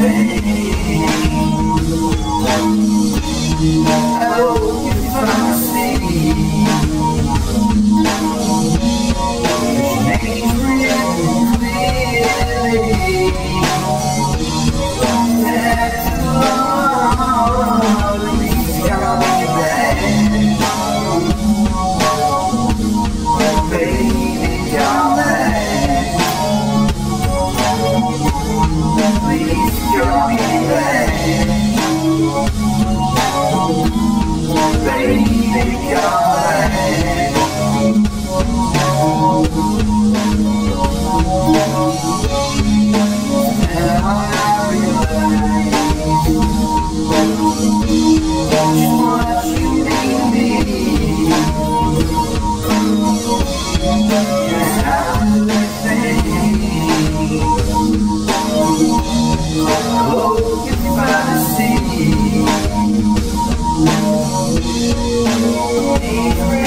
you'll be there.